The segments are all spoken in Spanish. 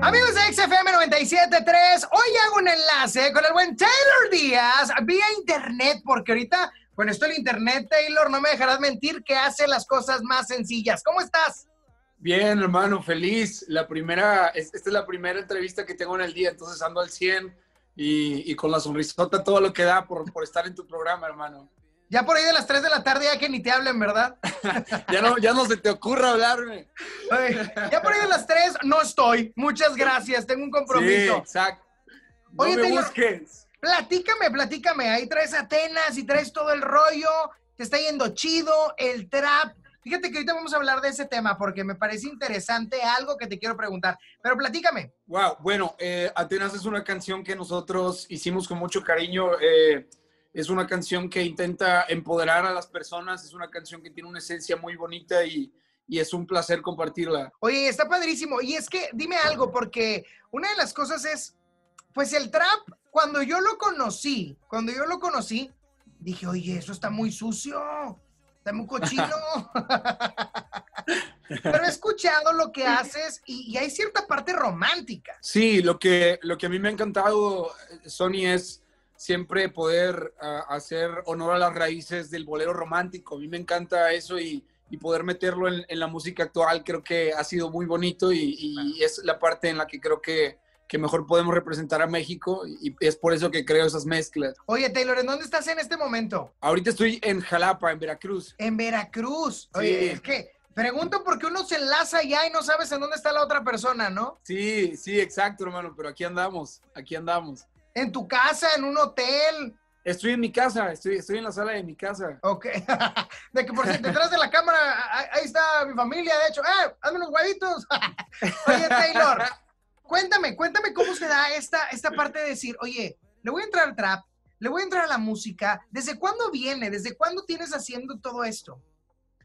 Amigos de XFM 97.3, hoy hago un enlace con el buen Taylor Díaz vía internet, porque ahorita con esto el internet, Taylor, no me dejarás mentir que hace las cosas más sencillas. ¿Cómo estás? Bien, hermano, feliz. La primera, esta es la primera entrevista que tengo en el día, entonces ando al 100 y, y con la sonrisota todo lo que da por, por estar en tu programa, hermano. Ya por ahí de las 3 de la tarde ya que ni te hablen, ¿verdad? ya, no, ya no se te ocurra hablarme. ya por ahí de las 3 no estoy. Muchas gracias, tengo un compromiso. Sí, exacto. No Oye, me busques. Platícame, platícame. Ahí traes Atenas y traes todo el rollo. Te está yendo chido, el trap. Fíjate que ahorita vamos a hablar de ese tema porque me parece interesante algo que te quiero preguntar. Pero platícame. Wow, bueno, eh, Atenas es una canción que nosotros hicimos con mucho cariño. Eh, es una canción que intenta empoderar a las personas, es una canción que tiene una esencia muy bonita y, es un placer compartirla. Oye, está padrísimo. Y es que dime algo, porque una de las cosas es, pues el trap, cuando yo lo conocí, cuando yo lo conocí, dije, oye, eso está muy sucio, está muy cochino. Pero he escuchado lo que haces y, y, hay cierta parte romántica. Sí, lo que, lo que a mí me ha encantado, Sony, es siempre poder ah, hacer honor a las raíces del bolero romántico. A mí me encanta eso y, poder meterlo en, la música actual creo que ha sido muy bonito y, es la parte en la que creo que, mejor podemos representar a México y es por eso que creo esas mezclas. Oye, Taylor, ¿en dónde estás en este momento? Ahorita estoy en Jalapa, en Veracruz. En Veracruz. Oye, es que pregunto porque uno se enlaza ya y no sabes en dónde está la otra persona, ¿no? Sí, sí, exacto, hermano, pero aquí andamos, aquí andamos. ¿En tu casa? ¿En un hotel? Estoy en mi casa, estoy, estoy en la sala de mi casa. Ok. de que por si detrás de la cámara, ahí está mi familia, de hecho. ¡Eh! ¡Hazme unos huevitos! oye, Taylor, cuéntame, cuéntame cómo se da esta, esta parte de decir, oye, le voy a entrar al trap, le voy a entrar a la música. ¿Desde cuándo viene? ¿Desde cuándo tienes haciendo todo esto?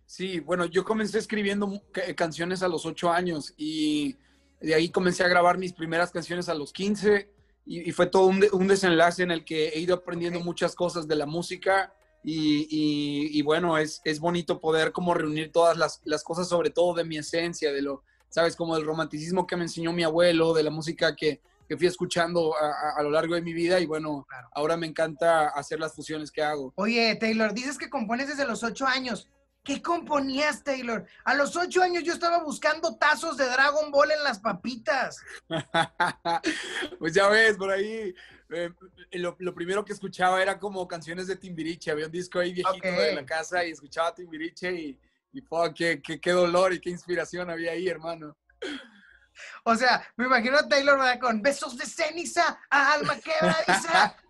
Sí, bueno, yo comencé escribiendo canciones a los ocho años y de ahí comencé a grabar mis primeras canciones a los 15 y, fue todo un, desenlace en el que he ido aprendiendo muchas cosas de la música y, bueno, es, es, bonito poder como reunir todas las, las, cosas, sobre todo de mi esencia, de lo, sabes, como del romanticismo que me enseñó mi abuelo, de la música que, que fui escuchando a, a, lo largo de mi vida y bueno, ahora me encanta hacer las fusiones que hago. Oye, Taylor, dices que compones desde los ocho años. ¿Qué componías, Taylor? A los ocho años yo estaba buscando tazos de Dragon Ball en las papitas. pues ya ves, por ahí. Eh, lo, primero que escuchaba era como canciones de Timbiriche. Había un disco ahí viejito de la casa y escuchaba Timbiriche y, y qué, qué, dolor y qué inspiración había ahí, hermano. O sea, me imagino a Taylor con besos de ceniza, alma quebradiza.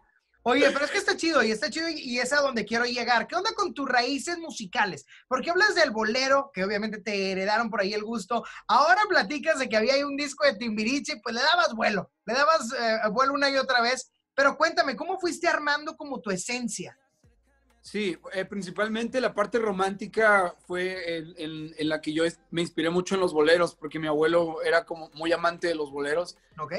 Oye, pero es que está chido y está chido y es a donde quiero llegar. ¿Qué onda con tus raíces musicales? Porque hablas del bolero, que obviamente te heredaron por ahí el gusto. Ahora platicas de que había un disco de Timbiriche, pues le dabas vuelo, le dabas eh, vuelo una y otra vez. Pero cuéntame, ¿cómo fuiste armando como tu esencia? Sí, eh, principalmente la parte romántica fue en, la que yo me inspiré mucho en los boleros, porque mi abuelo era como muy amante de los boleros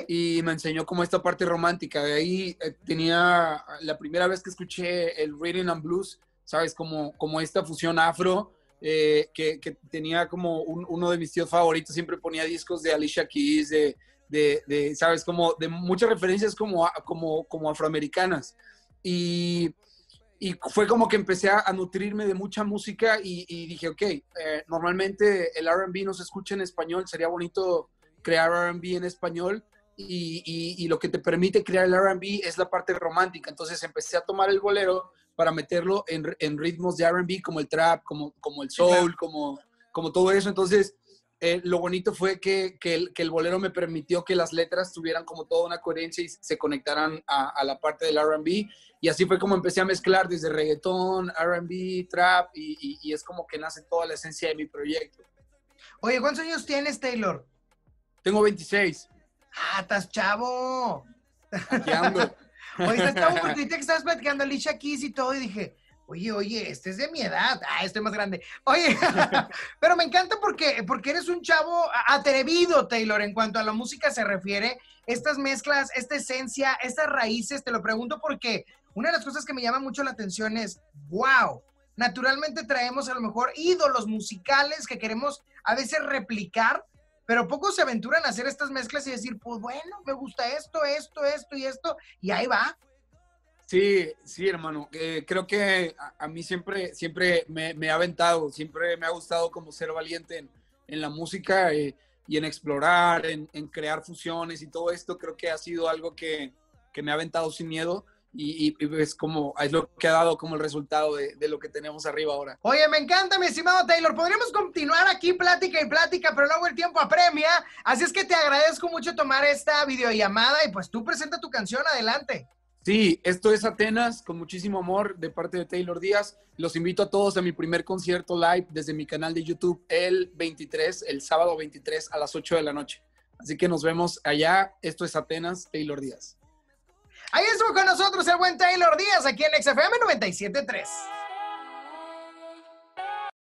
y me enseñó como esta parte romántica. De ahí eh, tenía la primera vez que escuché el Reading and Blues, ¿sabes? Como, como esta fusión afro, eh, que, tenía como uno de mis tíos favoritos, siempre ponía discos de Alicia Keys, de, de, ¿sabes? Como de muchas referencias como, como, como afroamericanas. Y y fue como que empecé a, nutrirme de mucha música y, dije, ok, eh, normalmente el RB no se escucha en español, sería bonito crear RB en español y, y, lo que te permite crear el RB es la parte romántica. Entonces empecé a tomar el bolero para meterlo en, en ritmos de RB como el trap, como, como el soul, como, como todo eso. Entonces eh, lo bonito fue que, que, el, que, el, bolero me permitió que las letras tuvieran como toda una coherencia y se conectaran a, a la parte del RB. Y así fue como empecé a mezclar desde reggaetón, RB, trap, y, y, es como que nace toda la esencia de mi proyecto. Oye, ¿cuántos años tienes, Taylor? Tengo 26. Ah, estás chavo. Aquí ando. Oye, estás chavo porque ahorita que estabas platicando Alicia Keys y todo, y dije, Oye, oye, este es de mi edad. Ah, estoy más grande. Oye, pero me encanta porque, porque eres un chavo atrevido, Taylor, en cuanto a la música se refiere. Estas mezclas, esta esencia, estas raíces, te lo pregunto porque una de las cosas que me llama mucho la atención es, wow, naturalmente traemos a lo mejor ídolos musicales que queremos a veces replicar, pero pocos se aventuran a hacer estas mezclas y decir, pues bueno, me gusta esto, esto, esto y esto, y ahí va. Sí, sí, hermano. Eh, creo que a, mí siempre, siempre me, ha aventado, siempre me ha gustado como ser valiente en, la música eh, y en explorar, en, crear fusiones y todo esto. Creo que ha sido algo que, que me ha aventado sin miedo y, es como es lo que ha dado como el resultado de, de, lo que tenemos arriba ahora. Oye, me encanta, mi estimado Taylor. Podríamos continuar aquí plática y plática, pero luego el tiempo apremia. Así es que te agradezco mucho tomar esta videollamada y pues tú presenta tu canción, adelante. Sí, esto es Atenas, con muchísimo amor de parte de Taylor Díaz. Los invito a todos a mi primer concierto live desde mi canal de YouTube el 23, el sábado 23 a las 8 de la noche. Así que nos vemos allá. Esto es Atenas, Taylor Díaz. Ahí estuvo con nosotros el buen Taylor Díaz aquí en XFM 97.3.